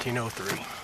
1903.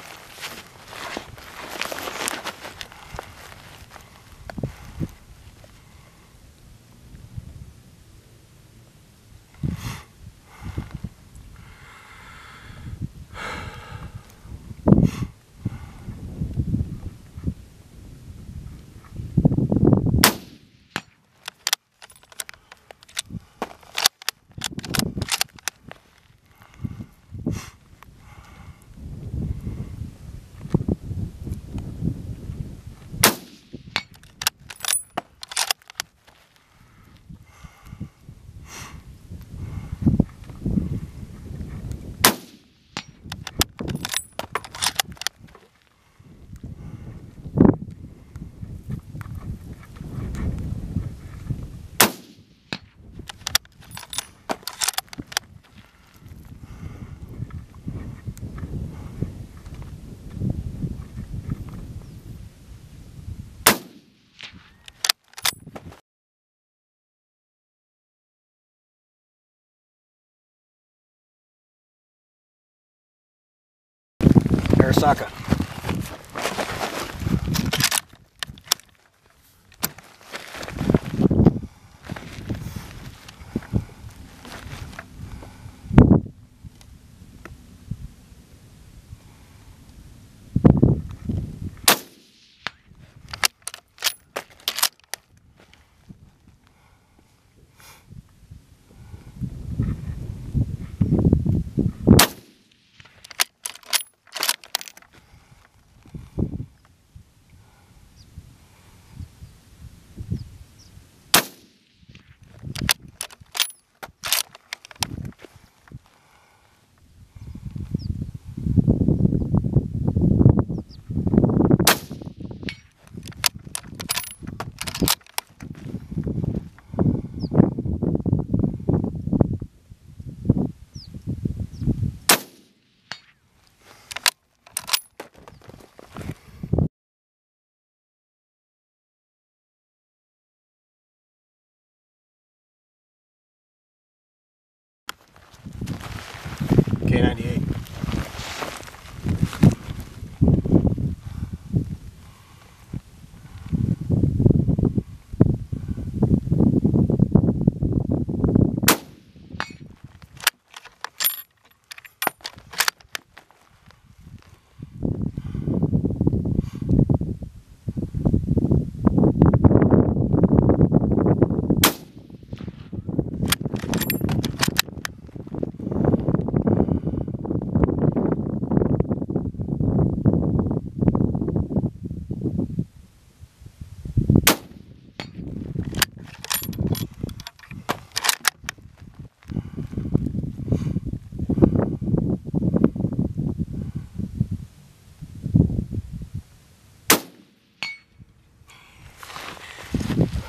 Arasaka.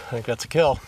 I think that's a kill.